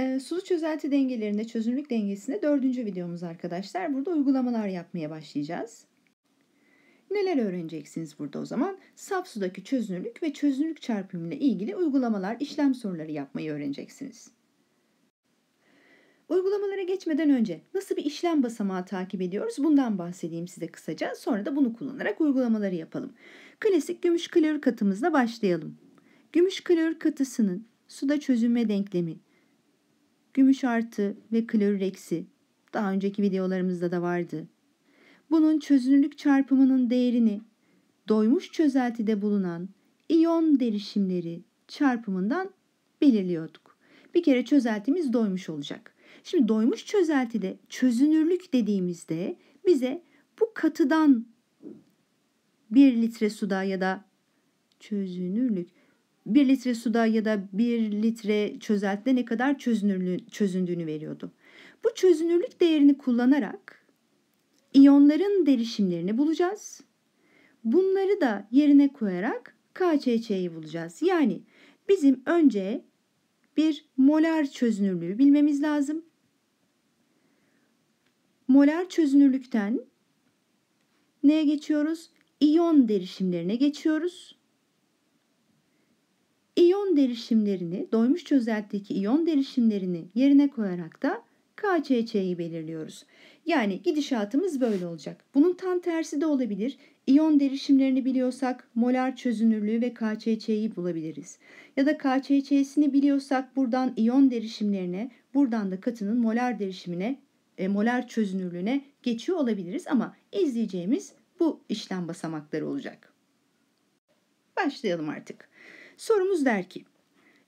Eee, sulu çözelti dengelerinde çözünürlük dengesinde dördüncü videomuz arkadaşlar. Burada uygulamalar yapmaya başlayacağız. Neler öğreneceksiniz burada o zaman? Saf sudaki çözünürlük ve çözünürlük çarpımı ile ilgili uygulamalar, işlem soruları yapmayı öğreneceksiniz. Uygulamalara geçmeden önce nasıl bir işlem basamağı takip ediyoruz bundan bahsedeyim size kısaca. Sonra da bunu kullanarak uygulamaları yapalım. Klasik gümüş klorür katımızla başlayalım. Gümüş klorür katısının suda çözünme denklemi gümüş artı ve klorür eksi daha önceki videolarımızda da vardı. Bunun çözünürlük çarpımının değerini doymuş çözeltide bulunan iyon derişimleri çarpımından belirliyorduk. Bir kere çözeltimiz doymuş olacak. Şimdi doymuş çözeltide çözünürlük dediğimizde bize bu katıdan 1 litre suda ya da çözünürlük 1 litre suda ya da 1 litre çözeltide ne kadar çözündüğünü veriyordu. Bu çözünürlük değerini kullanarak iyonların derişimlerini bulacağız. Bunları da yerine koyarak KÇÇ'yi bulacağız. Yani bizim önce bir molar çözünürlüğü bilmemiz lazım. Molar çözünürlükten neye geçiyoruz? İyon derişimlerine geçiyoruz. İyon derişimlerini, doymuş çözeltideki iyon derişimlerini yerine koyarak da KÇÇ'yi belirliyoruz. Yani gidişatımız böyle olacak. Bunun tam tersi de olabilir. İyon derişimlerini biliyorsak molar çözünürlüğü ve KÇÇ'yi bulabiliriz. Ya da KÇÇ'sini biliyorsak buradan iyon derişimlerine, buradan da katının molar derişimine, e, molar çözünürlüğüne geçiyor olabiliriz ama izleyeceğimiz bu işlem basamakları olacak. Başlayalım artık. Sorumuz der ki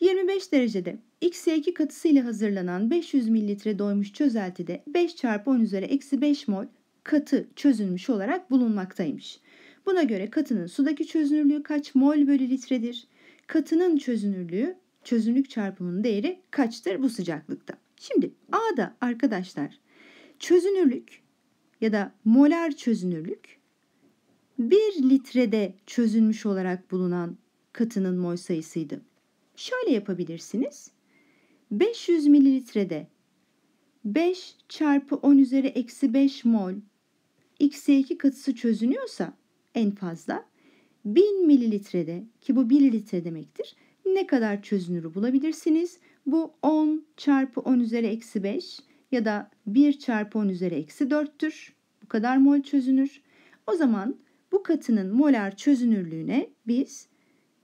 25 derecede X2 katısıyla hazırlanan 500 mililitre doymuş çözeltide 5 çarpı 10 üzeri eksi 5 mol katı çözülmüş olarak bulunmaktaymış. Buna göre katının sudaki çözünürlüğü kaç mol bölü litredir? Katının çözünürlüğü, çözünürlük çarpımının değeri kaçtır bu sıcaklıkta? Şimdi A'da arkadaşlar çözünürlük ya da molar çözünürlük 1 litrede çözülmüş olarak bulunan katının mol sayısıydı. Şöyle yapabilirsiniz. 500 mililitrede 5 çarpı 10 üzeri eksi 5 mol X2 katısı çözünüyorsa en fazla 1000 mililitrede ki bu 1 litre demektir. Ne kadar çözünürü bulabilirsiniz? Bu 10 çarpı 10 üzeri eksi 5 ya da 1 çarpı 10 üzeri eksi 4'tür. Bu kadar mol çözünür. O zaman bu katının molar çözünürlüğüne biz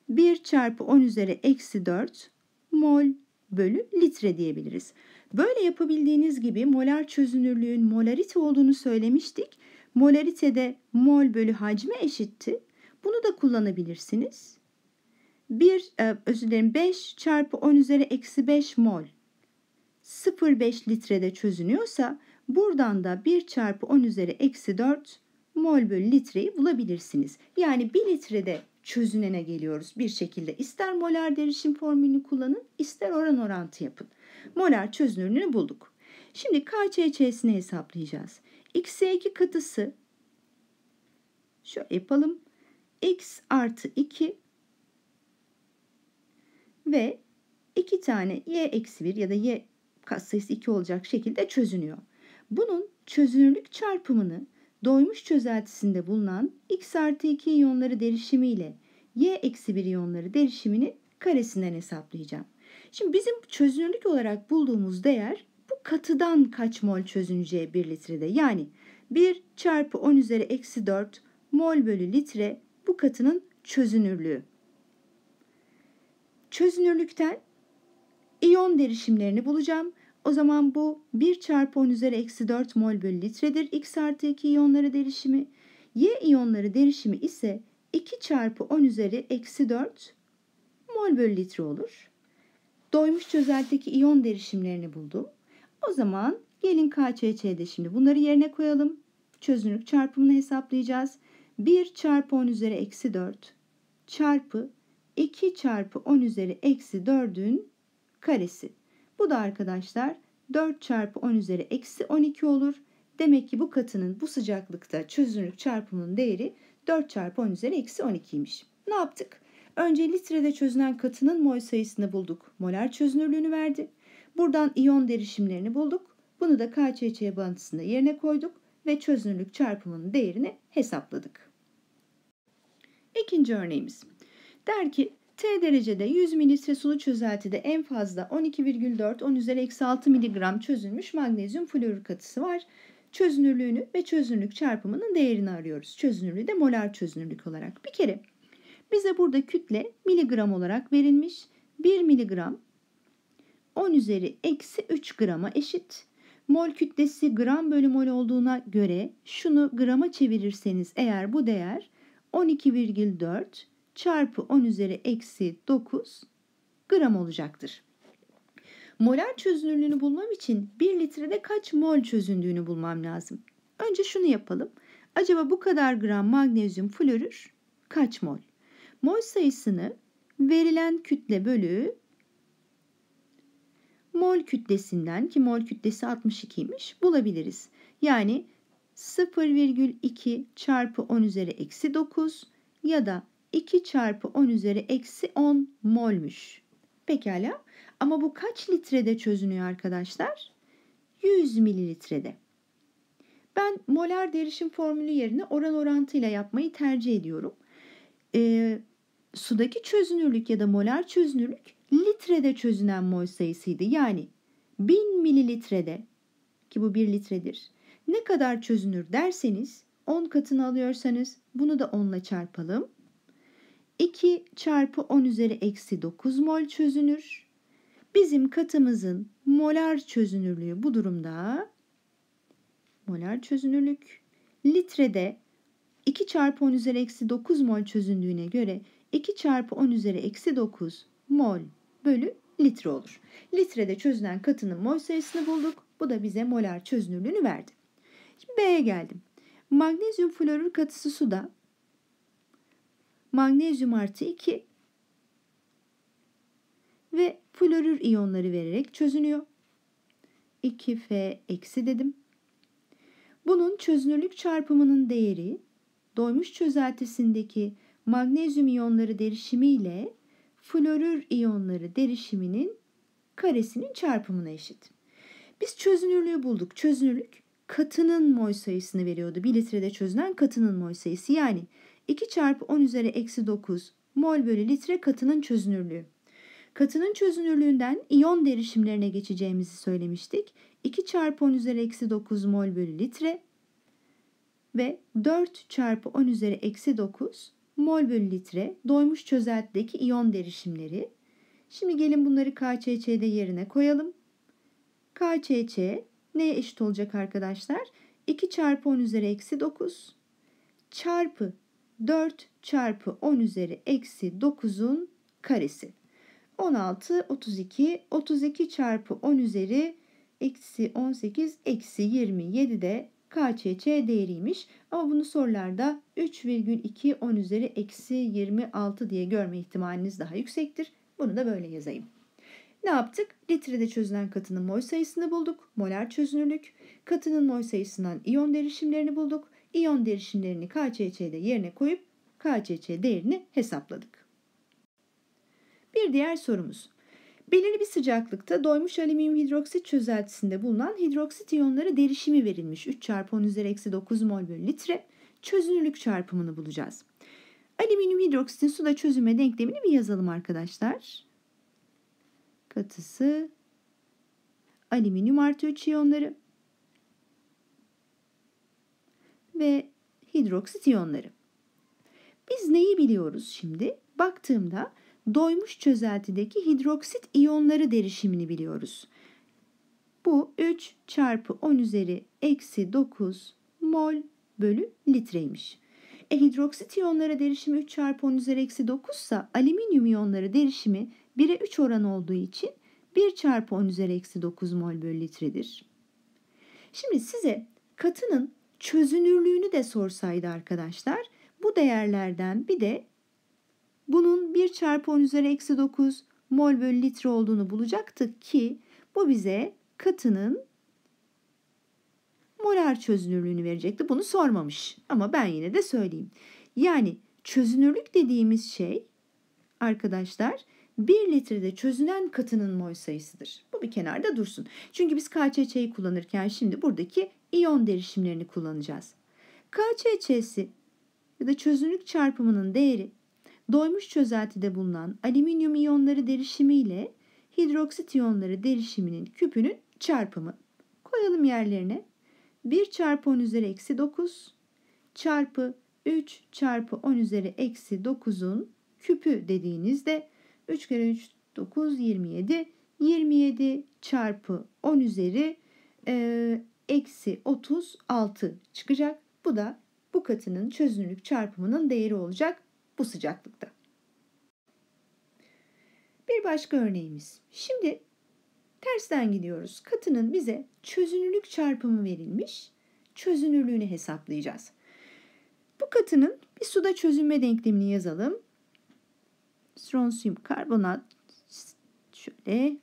1 çarpı 10 üzeri eksi 4 mol bölü litre diyebiliriz. Böyle yapabildiğiniz gibi molar çözünürlüğün molarite olduğunu söylemiştik. Molarite de mol bölü hacme eşitti. Bunu da kullanabilirsiniz. 1 e, özür dilerim 5 çarpı 10 üzeri eksi 5 mol 0,5 litrede çözünüyorsa buradan da 1 çarpı 10 üzeri eksi 4 mol bölü litreyi bulabilirsiniz. Yani 1 litrede çözünene geliyoruz bir şekilde. İster molar derişim formülünü kullanın, ister oran orantı yapın. Molar çözünürlüğünü bulduk. Şimdi KÇÇ'sini hesaplayacağız. X2 katısı şöyle yapalım. X artı 2 ve 2 tane Y eksi 1 ya da Y katsayısı 2 olacak şekilde çözünüyor. Bunun çözünürlük çarpımını doymuş çözeltisinde bulunan X artı 2 iyonları derişimi ile Y eksi 1 iyonları derişimini karesinden hesaplayacağım. Şimdi bizim çözünürlük olarak bulduğumuz değer bu katıdan kaç mol çözüneceği 1 litrede. Yani 1 çarpı 10 üzeri eksi 4 mol bölü litre bu katının çözünürlüğü. Çözünürlükten iyon derişimlerini bulacağım. O zaman bu 1 çarpı 10 üzeri eksi 4 mol bölü litredir. X artı 2 iyonları derişimi. Y iyonları derişimi ise 2 çarpı 10 üzeri eksi 4 mol bölü litre olur. Doymuş çözeltideki iyon derişimlerini buldum. O zaman gelin KÇÇ'de şimdi bunları yerine koyalım. Çözünürlük çarpımını hesaplayacağız. 1 çarpı 10 üzeri eksi 4 çarpı 2 çarpı 10 üzeri eksi 4'ün karesi. Bu da arkadaşlar 4 çarpı 10 üzeri eksi 12 olur. Demek ki bu katının bu sıcaklıkta çözünürlük çarpımının değeri 4 çarpı 10 üzeri eksi 12'ymiş. Ne yaptık? Önce litrede çözünen katının mol sayısını bulduk. Molar çözünürlüğünü verdi. Buradan iyon derişimlerini bulduk. Bunu da KÇÇ bağıntısında yerine koyduk ve çözünürlük çarpımının değerini hesapladık. İkinci örneğimiz. Der ki T derecede 100 mililitre sulu çözeltide en fazla 12,4 10 üzeri eksi 6 miligram çözülmüş magnezyum florür katısı var. Çözünürlüğünü ve çözünürlük çarpımının değerini arıyoruz. Çözünürlüğü de molar çözünürlük olarak. Bir kere bize burada kütle miligram olarak verilmiş. 1 miligram 10 üzeri eksi 3 grama eşit. Mol kütlesi gram bölü mol olduğuna göre şunu grama çevirirseniz eğer bu değer 12,4 çarpı 10 üzeri eksi 9 gram olacaktır. Molar çözünürlüğünü bulmam için 1 litrede kaç mol çözündüğünü bulmam lazım. Önce şunu yapalım. Acaba bu kadar gram magnezyum florür kaç mol? Mol sayısını verilen kütle bölü mol kütlesinden ki mol kütlesi 62'ymiş bulabiliriz. Yani 0,2 çarpı 10 üzeri eksi 9 ya da 2 çarpı 10 üzeri eksi 10 molmüş. Pekala ama bu kaç litrede çözünüyor arkadaşlar? 100 mililitrede. Ben molar derişim formülü yerine oran orantıyla yapmayı tercih ediyorum. Ee, sudaki çözünürlük ya da molar çözünürlük litrede çözünen mol sayısıydı. Yani 1000 mililitrede ki bu 1 litredir. Ne kadar çözünür derseniz 10 katını alıyorsanız bunu da 10 ile çarpalım. 2 çarpı 10 üzeri eksi 9 mol çözünür. Bizim katımızın molar çözünürlüğü bu durumda molar çözünürlük litrede 2 çarpı 10 üzeri eksi 9 mol çözündüğüne göre 2 çarpı 10 üzeri eksi 9 mol bölü litre olur. Litrede çözünen katının mol sayısını bulduk. Bu da bize molar çözünürlüğünü verdi. Şimdi B'ye geldim. Magnezyum florür katısı suda magnezyum artı 2 ve florür iyonları vererek çözünüyor. 2F eksi dedim. Bunun çözünürlük çarpımının değeri doymuş çözeltisindeki magnezyum iyonları derişimi ile florür iyonları derişiminin karesinin çarpımına eşit. Biz çözünürlüğü bulduk. Çözünürlük katının mol sayısını veriyordu. 1 litrede çözünen katının mol sayısı. Yani 2 çarpı 10 üzeri eksi 9 mol bölü litre katının çözünürlüğü. Katının çözünürlüğünden iyon derişimlerine geçeceğimizi söylemiştik. 2 çarpı 10 üzeri eksi 9 mol bölü litre ve 4 çarpı 10 üzeri eksi 9 mol bölü litre doymuş çözeltideki iyon derişimleri. Şimdi gelin bunları KÇÇ'de yerine koyalım. KÇÇ neye eşit olacak arkadaşlar? 2 çarpı 10 üzeri eksi 9 çarpı 4 çarpı 10 üzeri eksi 9'un karesi. 16, 32, 32 çarpı 10 üzeri eksi 18 eksi 27 de KÇÇ değeriymiş. Ama bunu sorularda 3,2 10 üzeri eksi 26 diye görme ihtimaliniz daha yüksektir. Bunu da böyle yazayım. Ne yaptık? Litrede çözülen katının mol sayısını bulduk. Molar çözünürlük. Katının mol sayısından iyon derişimlerini bulduk. İyon derişimlerini KÇÇ'de yerine koyup KÇÇ değerini hesapladık. Bir diğer sorumuz. Belirli bir sıcaklıkta doymuş alüminyum hidroksit çözeltisinde bulunan hidroksit iyonları derişimi verilmiş 3 çarpı 10 üzeri eksi 9 mol bölü litre çözünürlük çarpımını bulacağız. Alüminyum hidroksitin suda çözülme denklemini bir yazalım arkadaşlar. Katısı alüminyum artı 3 iyonları ve hidroksit iyonları. Biz neyi biliyoruz şimdi? Baktığımda doymuş çözeltideki hidroksit iyonları derişimini biliyoruz. Bu 3 çarpı 10 üzeri eksi 9 mol bölü litreymiş. E hidroksit iyonları derişimi 3 çarpı 10 üzeri eksi 9 ise alüminyum iyonları derişimi 1'e 3 oran olduğu için 1 çarpı 10 üzeri eksi 9 mol bölü litredir. Şimdi size katının çözünürlüğünü de sorsaydı arkadaşlar bu değerlerden bir de bunun 1 çarpı 10 üzeri eksi 9 mol bölü litre olduğunu bulacaktık ki bu bize katının molar çözünürlüğünü verecekti. Bunu sormamış ama ben yine de söyleyeyim. Yani çözünürlük dediğimiz şey arkadaşlar 1 litrede çözünen katının mol sayısıdır. Bu bir kenarda dursun. Çünkü biz KÇÇ'yi kullanırken şimdi buradaki iyon derişimlerini kullanacağız. KÇÇ'si ya da çözünürlük çarpımının değeri doymuş çözeltide bulunan alüminyum iyonları derişimi ile hidroksit iyonları derişiminin küpünün çarpımı. Koyalım yerlerine. 1 çarpı 10 üzeri eksi 9 çarpı 3 çarpı 10 üzeri eksi 9'un küpü dediğinizde 3 kere 3 9 27 27 çarpı 10 üzeri e, eksi 36 çıkacak. Bu da bu katının çözünürlük çarpımının değeri olacak bu sıcaklıkta. Bir başka örneğimiz. Şimdi tersten gidiyoruz. Katının bize çözünürlük çarpımı verilmiş. Çözünürlüğünü hesaplayacağız. Bu katının bir suda çözünme denklemini yazalım. Stronsiyum karbonat şöyle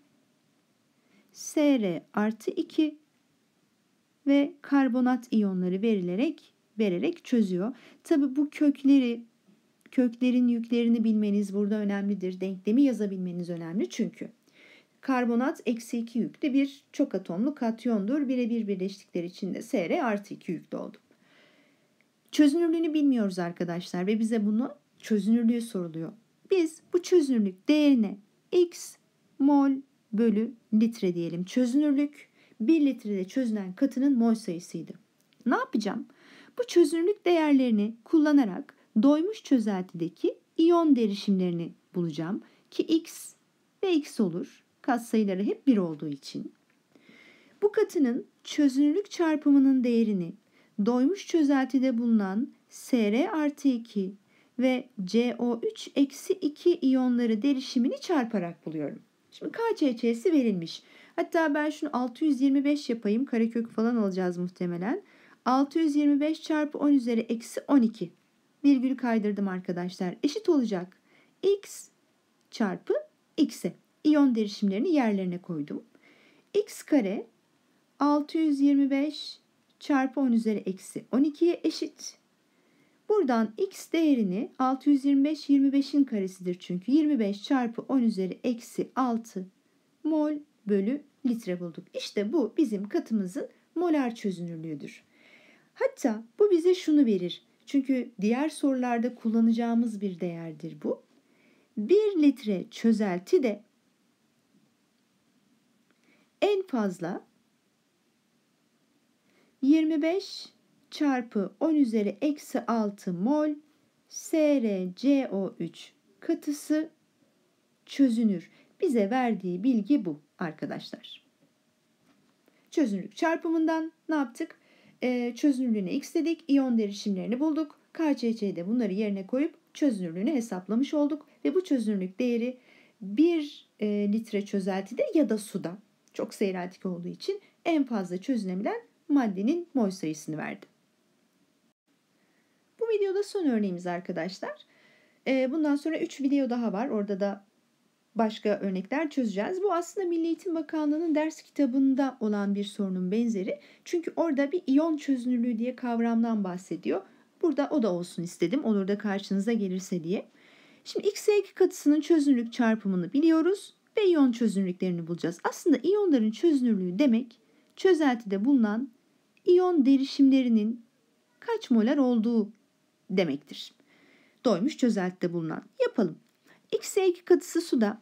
Sr artı 2 ve karbonat iyonları verilerek vererek çözüyor. Tabi bu kökleri köklerin yüklerini bilmeniz burada önemlidir. Denklemi yazabilmeniz önemli çünkü karbonat eksi 2 yüklü bir çok atomlu katyondur. Birebir birleştikleri için de Sr artı 2 yüklü oldu. Çözünürlüğünü bilmiyoruz arkadaşlar ve bize bunu çözünürlüğü soruluyor. Biz bu çözünürlük değerine x mol bölü litre diyelim. Çözünürlük 1 litrede çözünen katının mol sayısıydı. Ne yapacağım? Bu çözünürlük değerlerini kullanarak doymuş çözeltideki iyon derişimlerini bulacağım ki x ve x olur. Katsayıları hep 1 olduğu için. Bu katının çözünürlük çarpımının değerini doymuş çözeltide bulunan Sr artı 2 ve CO3 eksi 2 iyonları derişimini çarparak buluyorum. Şimdi KCC'si verilmiş. Hatta ben şunu 625 yapayım. Karekök falan alacağız muhtemelen. 625 çarpı 10 üzeri eksi 12. Virgül kaydırdım arkadaşlar. Eşit olacak. X çarpı X'e. İyon derişimlerini yerlerine koydum. X kare 625 çarpı 10 üzeri eksi 12'ye eşit. Buradan x değerini 625 25'in karesidir çünkü 25 çarpı 10 üzeri eksi 6 mol bölü litre bulduk. İşte bu bizim katımızın molar çözünürlüğüdür. Hatta bu bize şunu verir. Çünkü diğer sorularda kullanacağımız bir değerdir bu. 1 litre çözelti de en fazla 25 çarpı 10 üzeri eksi 6 mol SrCO3 katısı çözünür. Bize verdiği bilgi bu arkadaşlar. Çözünürlük çarpımından ne yaptık? Ee, çözünürlüğüne x dedik. İyon derişimlerini bulduk. KCC'de bunları yerine koyup çözünürlüğünü hesaplamış olduk. Ve bu çözünürlük değeri 1 e, litre çözeltide ya da suda çok seyreltik olduğu için en fazla çözünebilen maddenin mol sayısını verdi. Bu videoda son örneğimiz arkadaşlar. Ee, bundan sonra 3 video daha var. Orada da başka örnekler çözeceğiz. Bu aslında Milli Eğitim Bakanlığı'nın ders kitabında olan bir sorunun benzeri. Çünkü orada bir iyon çözünürlüğü diye kavramdan bahsediyor. Burada o da olsun istedim. Olur da karşınıza gelirse diye. Şimdi X2 katısının çözünürlük çarpımını biliyoruz ve iyon çözünürlüklerini bulacağız. Aslında iyonların çözünürlüğü demek çözeltide bulunan iyon derişimlerinin kaç molar olduğu demektir. Doymuş çözeltide bulunan. Yapalım. X2 katısı suda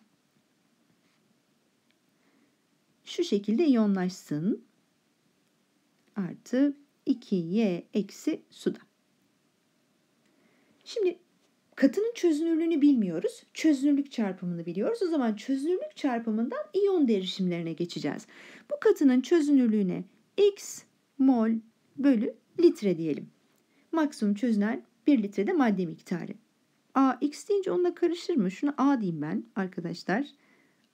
şu şekilde iyonlaşsın. Artı 2y eksi suda. Şimdi katının çözünürlüğünü bilmiyoruz. Çözünürlük çarpımını biliyoruz. O zaman çözünürlük çarpımından iyon derişimlerine geçeceğiz. Bu katının çözünürlüğüne x mol bölü litre diyelim. Maksimum çözünen 1 litrede madde miktarı. A x deyince onunla karışır mı? Şunu A diyeyim ben arkadaşlar.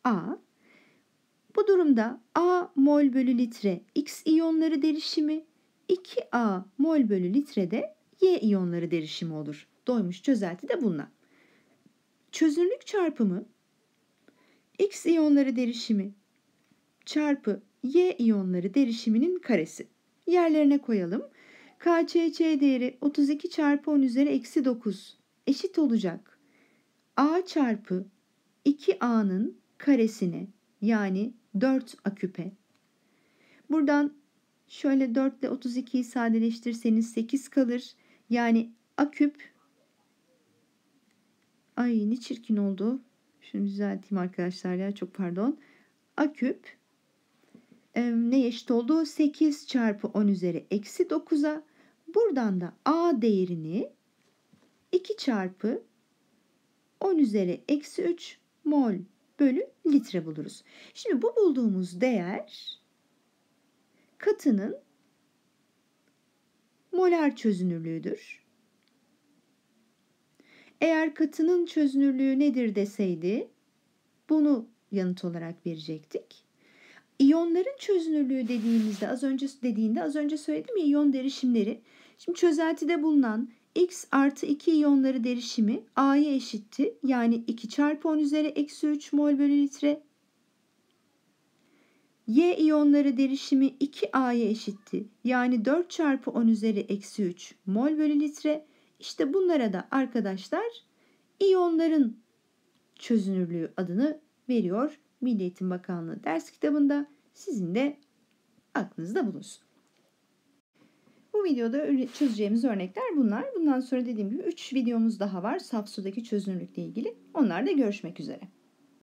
A. Bu durumda A mol bölü litre X iyonları derişimi 2A mol bölü litrede Y iyonları derişimi olur. Doymuş çözelti de bulunan. Çözünürlük çarpımı X iyonları derişimi çarpı Y iyonları derişiminin karesi. Yerlerine koyalım. KCC değeri 32 çarpı 10 üzeri eksi 9 eşit olacak. A çarpı 2A'nın karesine yani 4 A. Buradan şöyle 4 ile 32'yi sadeleştirirseniz 8 kalır. Yani A Ay ne çirkin oldu. Şunu düzelteyim arkadaşlar ya çok pardon. A e, ne eşit oldu? 8 çarpı 10 üzeri eksi 9'a. Buradan da A değerini 2 çarpı 10 üzeri eksi 3 mol bölü litre buluruz. Şimdi bu bulduğumuz değer katının molar çözünürlüğüdür. Eğer katının çözünürlüğü nedir deseydi bunu yanıt olarak verecektik. İyonların çözünürlüğü dediğimizde az önce dediğinde az önce söyledim ya iyon derişimleri. Şimdi çözeltide bulunan x artı 2 iyonları derişimi A'ya eşitti. Yani 2 çarpı 10 üzeri eksi 3 mol bölü litre. Y iyonları derişimi 2A'ya eşitti. Yani 4 çarpı 10 üzeri eksi 3 mol bölü litre. İşte bunlara da arkadaşlar iyonların çözünürlüğü adını veriyor. Milli Eğitim Bakanlığı ders kitabında sizin de aklınızda bulunsun. Bu videoda çözeceğimiz örnekler bunlar. Bundan sonra dediğim gibi 3 videomuz daha var saf sudaki çözünürlükle ilgili. Onlarda görüşmek üzere.